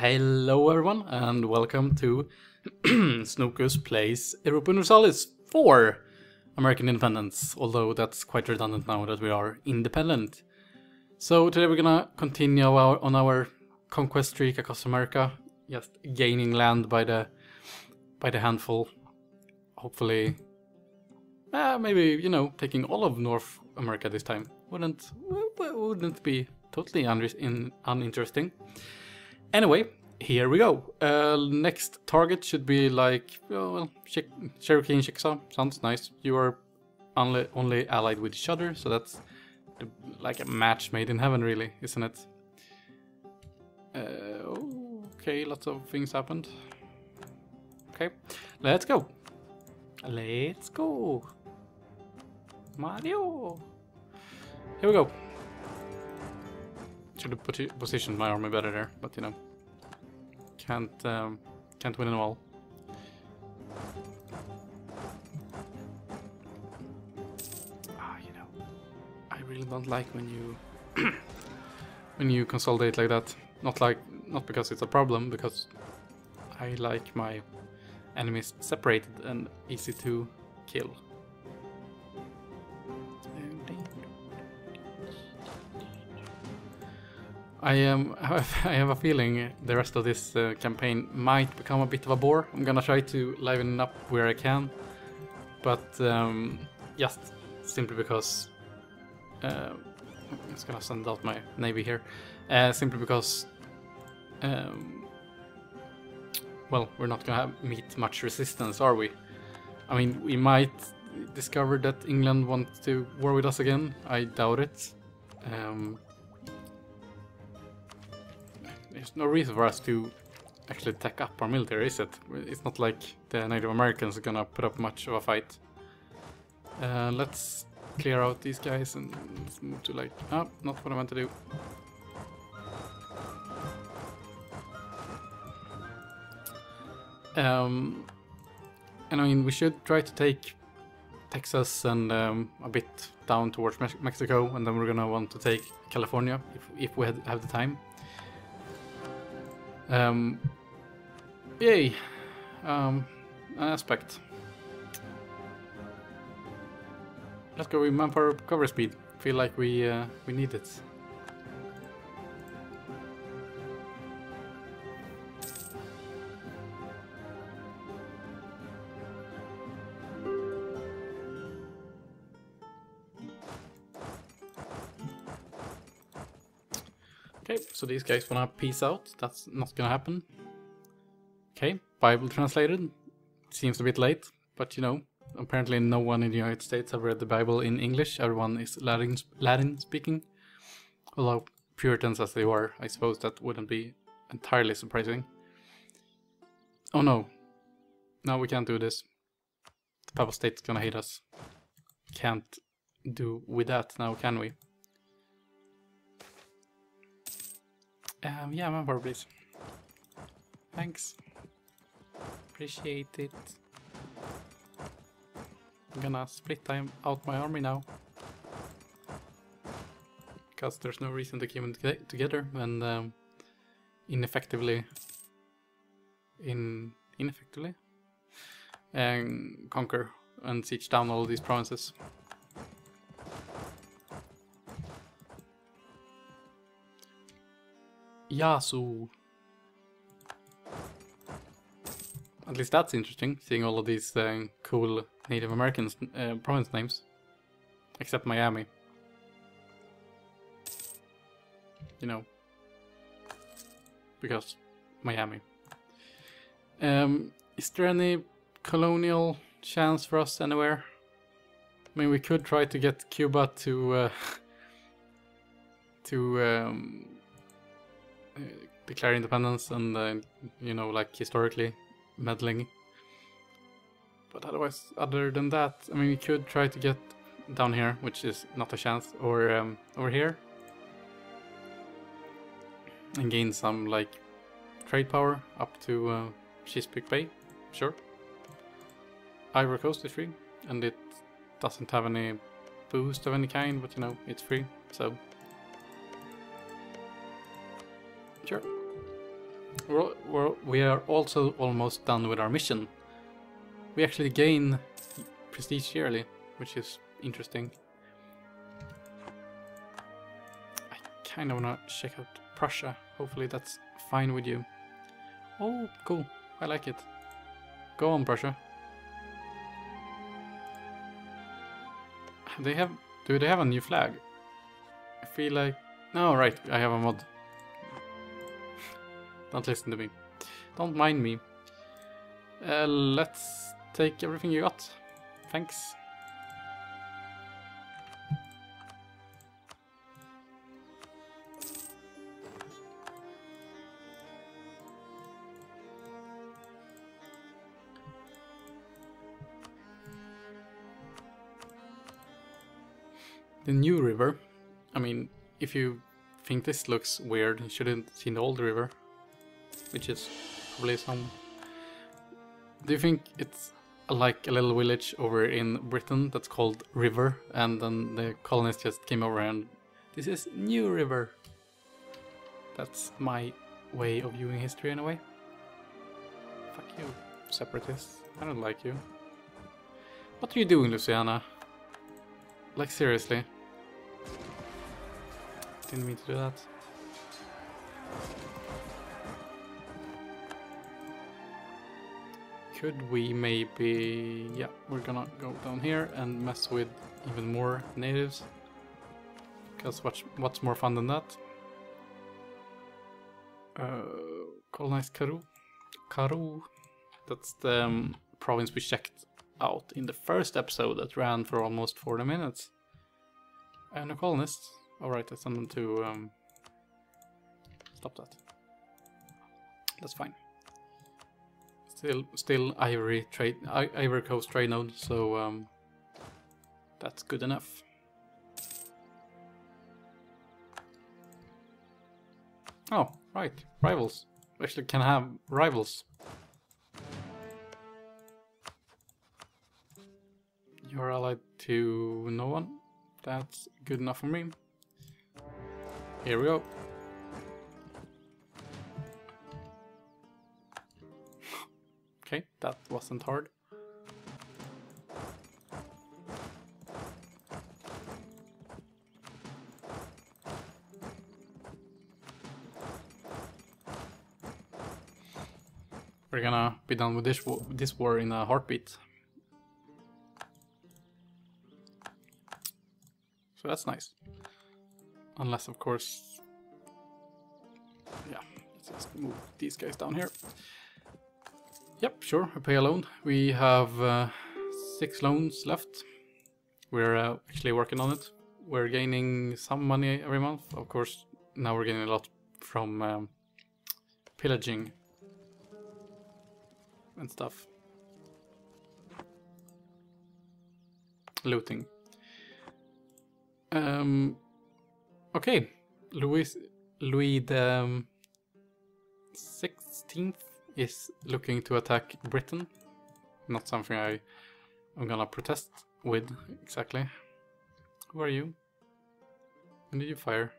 Hello everyone and welcome to Snokus Plays Europa Universalis for American Independence, although that's quite redundant now that we are independent. So today we're gonna continue our, on our conquest streak across America, just gaining land by the by the handful. Hopefully, uh, maybe you know taking all of North America this time wouldn't wouldn't be totally in, uninteresting. Anyway, here we go. Uh, next target should be like, well, Cherokee and Chickasaw. Sounds nice. You are only, only allied with each other, so that's the, like a match made in heaven, really, isn't it? Uh, okay, lots of things happened. Okay, let's go. Let's go. Mario. Here we go. Should have positioned my army better there, but you know, can't um, can't win them all. Ah, you know, I really don't like when you when you consolidate like that. Not like not because it's a problem, because I like my enemies separated and easy to kill. I um, I have a feeling the rest of this uh, campaign might become a bit of a bore. I'm gonna try to liven up where I can, but um, just simply because uh, I'm just gonna send out my navy here. Uh, simply because, um, well, we're not gonna have, meet much resistance, are we? I mean, we might discover that England wants to war with us again. I doubt it. Um, there's no reason for us to actually take up our military, is it? It's not like the Native Americans are gonna put up much of a fight. Uh, let's clear out these guys and move to like... Oh, not what I meant to do. Um, and I mean, we should try to take Texas and um, a bit down towards Mexico, and then we're gonna want to take California if, if we have the time. Um, yay. Um, aspect. Let's go with manpower cover speed. Feel like we uh, we need it. These guys wanna peace out. That's not gonna happen. Okay, Bible translated. Seems a bit late, but you know, apparently no one in the United States have read the Bible in English. Everyone is Latin, Latin speaking. Although Puritans as they were, I suppose that wouldn't be entirely surprising. Oh no. No, we can't do this. The Papal State's gonna hate us. Can't do with that now, can we? Um, yeah, manpower, please. Thanks. Appreciate it. I'm gonna split time out my army now. Because there's no reason to keep them together and um, ineffectively in ineffectively and conquer and siege down all these provinces. Yasu. At least that's interesting, seeing all of these uh, cool Native American uh, province names. Except Miami. You know. Because Miami. Um, is there any colonial chance for us anywhere? I mean, we could try to get Cuba to uh, to um, declare independence and, uh, you know, like historically meddling. But otherwise, other than that, I mean, we could try to get down here, which is not a chance, or um, over here. And gain some, like, trade power up to uh, Chesapeake Bay, sure. Ivory Coast is free, and it doesn't have any boost of any kind, but you know, it's free, so Sure. We're, we're, we are also almost done with our mission. We actually gain prestige yearly, which is interesting. I kind of want to check out Prussia. Hopefully that's fine with you. Oh, cool. I like it. Go on, Prussia. They have... Do they have a new flag? I feel like... No, right. I have a mod. Don't listen to me. Don't mind me. Uh, let's take everything you got. Thanks. The new river. I mean, if you think this looks weird, you shouldn't see the old river. Which is probably some... Do you think it's like a little village over in Britain that's called River, and then the colonists just came over and this is New River. That's my way of viewing history in a way. Fuck you, separatists. I don't like you. What are you doing, Louisiana? Like seriously? Didn't mean to do that. Could we maybe... Yeah, we're gonna go down here and mess with even more natives. Because what's, what's more fun than that? Uh, colonize Karu? Karu. That's the um, province we checked out in the first episode that ran for almost 40 minutes. And a colonist. Alright, I send them to... Um, stop that. That's fine. Still, still Ivory trade, Ivory Coast trade node, so um, that's good enough. Oh, right, rivals. Actually can have rivals. You're allied to no one. That's good enough for me. Here we go. Okay, that wasn't hard. We're gonna be done with this war, this war in a heartbeat. So that's nice. Unless, of course... Yeah, let's just move these guys down here. Yep, sure, I pay a loan. We have uh, six loans left. We're uh, actually working on it. We're gaining some money every month. Of course, now we're getting a lot from um, pillaging and stuff. Looting. Um, okay, Louis Louis the um, 16th is looking to attack Britain. Not something I am gonna protest with exactly. Who are you? When did you fire?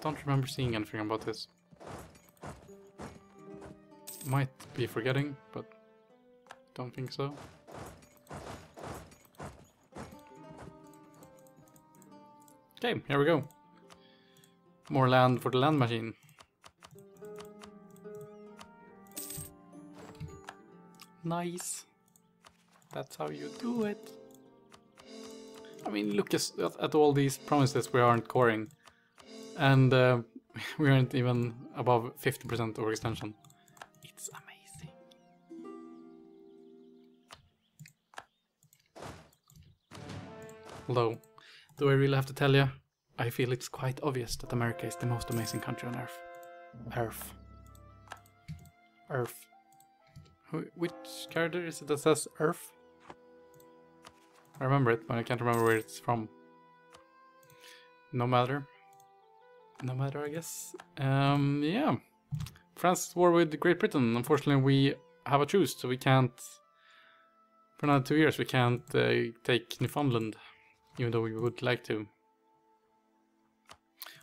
Don't remember seeing anything about this. Might be forgetting, but don't think so. Okay, here we go. More land for the land machine. Nice. That's how you do it. I mean, look at, at all these promises we aren't coring. And uh, we aren't even above 50% overextension. It's amazing. Although, do I really have to tell you? I feel it's quite obvious that America is the most amazing country on Earth. Earth. Earth. which character is it that says Earth? I remember it, but I can't remember where it's from. No matter. No matter, I guess. Um, yeah. France war with Great Britain. Unfortunately, we have a truce, so we can't... For another two years, we can't uh, take Newfoundland, even though we would like to.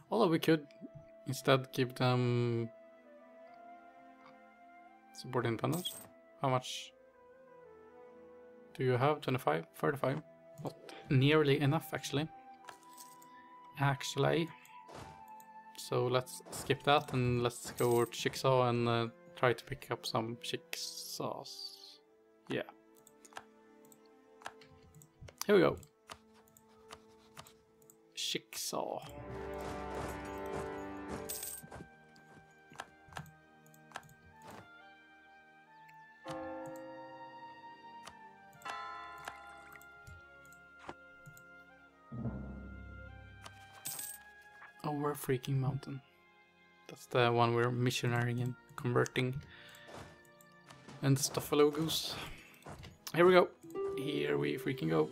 Although we could instead give them support independence. How much do you have? 25? 35? Not nearly enough actually. Actually. So let's skip that and let's go to Chickasaw and uh, try to pick up some Chickasaws. Yeah. Here we go. Chickasaw. Oh, Over freaking mountain. That's the one we're missionarying and converting. And Stuffalo Goose. Here we go. Here we freaking go.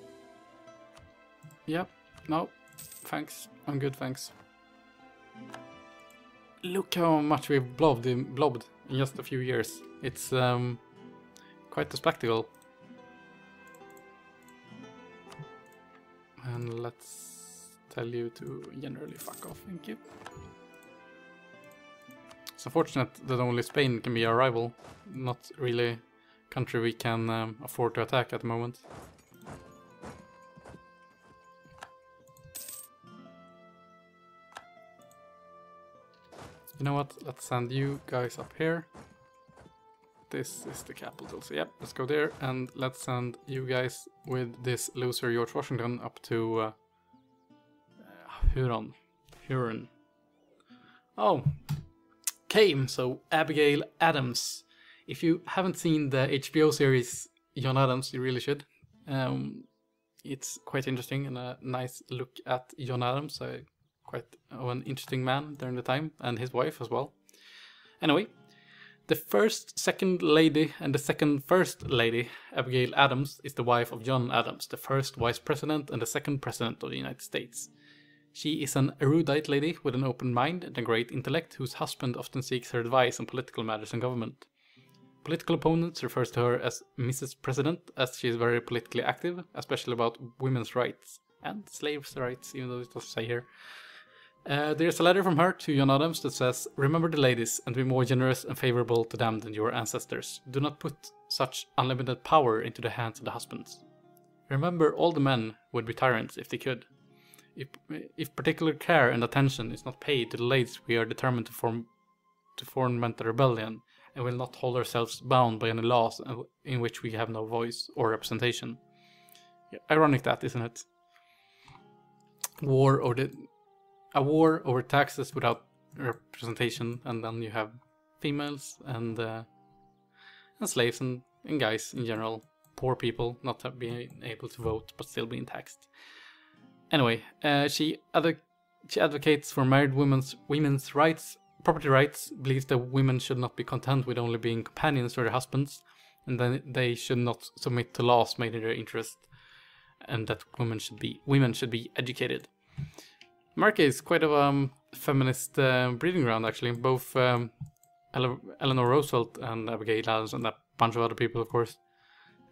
Yep. No. Thanks. I'm good, thanks. Look how much we've blobbed in, blobbed in just a few years. It's um, quite a spectacle. And let's tell you to generally fuck off, thank you. It's unfortunate that only Spain can be our rival, not really country we can um, afford to attack at the moment. You know what? Let's send you guys up here. This is the capital, so yep, let's go there and let's send you guys with this loser George Washington up to uh, Huron. Huron. Oh, came, so Abigail Adams. If you haven't seen the HBO series John Adams, you really should. Um, it's quite interesting and a nice look at John Adams. Uh, quite an interesting man during the time, and his wife as well. Anyway, the first second lady and the second first lady, Abigail Adams, is the wife of John Adams, the first vice president and the second president of the United States. She is an erudite lady with an open mind and a great intellect whose husband often seeks her advice on political matters and government. Political opponents refers to her as Mrs. President as she is very politically active, especially about women's rights and slaves' rights, even though it doesn't say here. Uh, there's a letter from her to John Adams that says, Remember the ladies and be more generous and favorable to them than your ancestors. Do not put such unlimited power into the hands of the husbands. Remember, all the men would be tyrants if they could. If, if particular care and attention is not paid to the ladies, we are determined to form to foment a rebellion and will not hold ourselves bound by any laws in which we have no voice or representation. Yeah, ironic that, isn't it? War or the a war over taxes without representation, and then you have females and uh, and slaves and, and guys in general, poor people not being able to vote but still being taxed. Anyway, uh, she adv- she advocates for married women's women's rights, property rights, believes that women should not be content with only being companions to their husbands, and then they should not submit to laws made in their interest, and that women should be women should be educated. America is quite a um, feminist uh, breeding ground, actually. Both um, Ele- Eleanor Roosevelt and Abigail Adams and a bunch of other people, of course,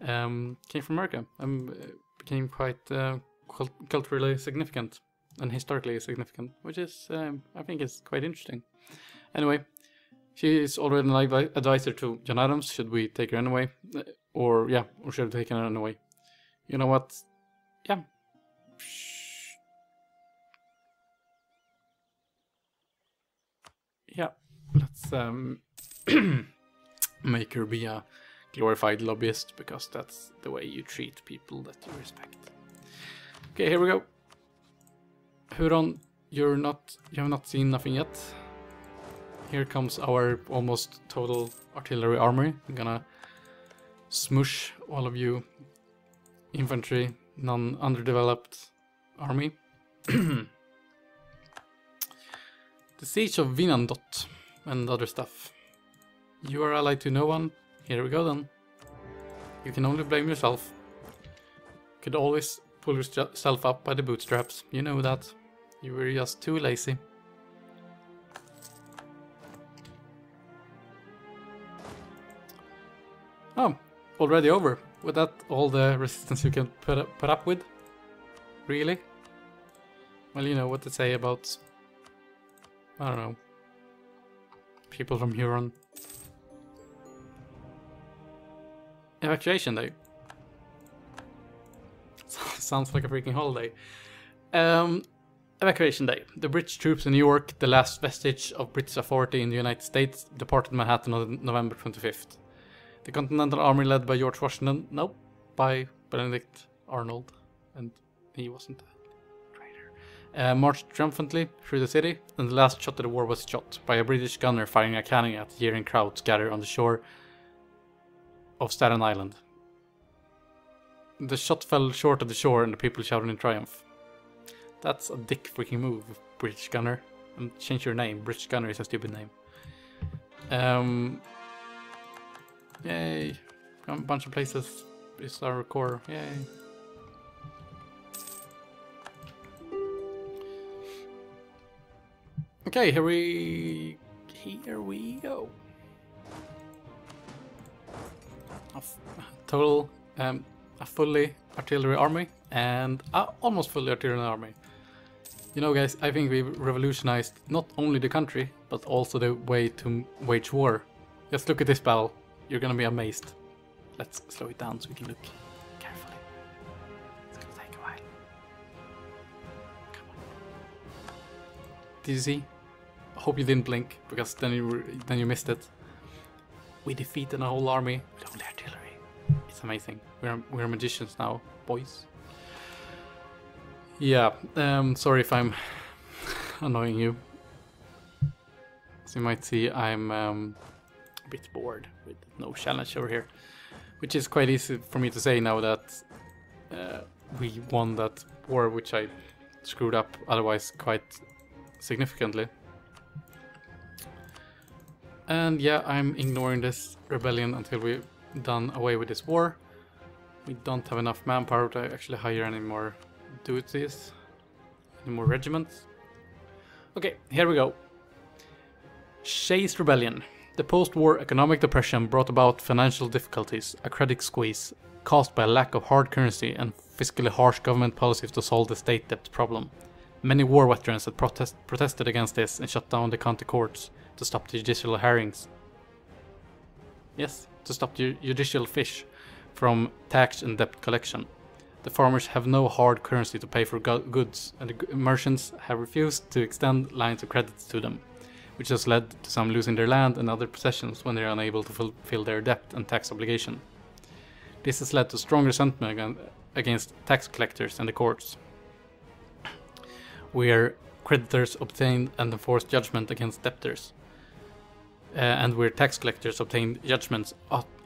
um, came from America and became quite uh, cult- culturally significant and historically significant, which is, um, I think, is quite interesting. Anyway, she is already an advisor to John Adams. Should we take her anyway, or yeah, or should we take her anyway? You know what? Yeah. Yeah, let's um, make her be a glorified lobbyist because that's the way you treat people that you respect. Okay, here we go. Huron, you're not, you have not seen nothing yet. Here comes our almost total artillery army. I'm gonna smush all of you infantry, non-underdeveloped army. The Siege of Vinandot and other stuff. You are allied to no one. Here we go then. You can only blame yourself. Could always pull yourself up by the bootstraps. You know that. You were just too lazy. Oh, already over. With that, all the resistance you can put put up with? Really? Well, you know what to say about I don't know. People from Huron. Evacuation day. Sounds like a freaking holiday. Um, evacuation day. The British troops in New York, the last vestige of British authority in the United States, departed Manhattan on November 25th. The Continental Army led by George Washington, no, by Benedict Arnold, and he wasn't uh, marched triumphantly through the city, and the last shot of the war was shot by a British gunner firing a cannon at jeering crowds gathered on the shore of Staten Island. The shot fell short of the shore and the people shouted in triumph. That's a dick freaking move, British gunner. And change your name. British gunner is a stupid name. Um, yay. A bunch of places is our core. Yay. Okay, here we here we go. A total um, a fully artillery army and a almost fully artillery army. You know, guys, I think we revolutionized not only the country but also the way to wage war. Just look at this battle. You're gonna be amazed. Let's slow it down so we can look carefully. It's gonna take a while. Come on. Did you see? Hope you didn't blink because then you then you missed it. We defeated a whole army with only artillery. It's amazing. We're we're magicians now, boys. Yeah. Um. Sorry if I'm annoying you. As you might see, I'm um, a bit bored with no challenge over here, which is quite easy for me to say now that uh, we won that war, which I screwed up otherwise quite significantly. And yeah, I'm ignoring this rebellion until we've done away with this war. We don't have enough manpower to actually hire any more duties, any more regiments. Okay, here we go. Shays Rebellion. The post-war economic depression brought about financial difficulties, a credit squeeze caused by a lack of hard currency and fiscally harsh government policies to solve the state debt problem. Many war veterans had protest protested against this and shut down the county courts to stop the judicial hearings. Yes, to stop the judicial fish from tax and debt collection. The farmers have no hard currency to pay for goods, and the merchants have refused to extend lines of credit to them, which has led to some losing their land and other possessions when they are unable to fulfill their debt and tax obligation. This has led to strong resentment against tax collectors and the courts, where creditors obtain and enforce judgment against debtors, uh, and where tax collectors obtained judgments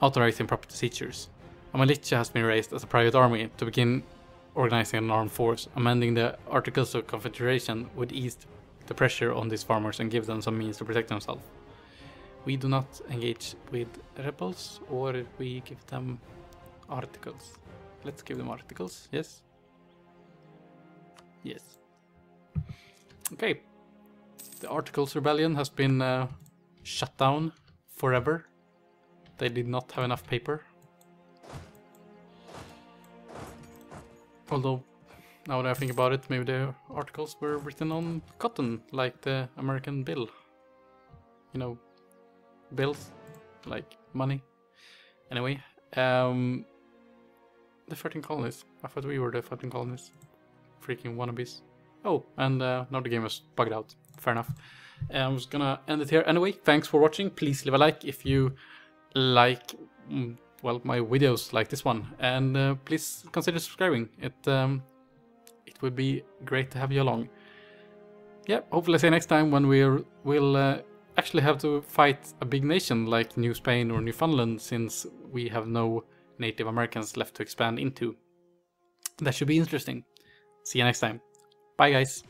authorizing property seizures. A militia has been raised as a private army to begin organizing an armed force. Amending the Articles of Confederation would ease the pressure on these farmers and give them some means to protect themselves. We do not engage with rebels or we give them articles. Let's give them articles, yes? Yes. Okay. The Articles Rebellion has been uh, shut down forever. They did not have enough paper. Although, now that I think about it, maybe the articles were written on cotton, like the American bill. You know, bills, like money. Anyway, um, the 13 colonies. I thought we were the 13 colonies. Freaking wannabes. Oh, and uh, now the game is bugged out. Fair enough. Uh, I'm just gonna end it here. Anyway, thanks for watching. Please leave a like if you like, mm, well, my videos like this one. And uh, please consider subscribing. It um, it would be great to have you along. Yeah, hopefully see you next time when we're, we'll uh, actually have to fight a big nation like New Spain or Newfoundland since we have no Native Americans left to expand into. That should be interesting. See you next time. Bye guys.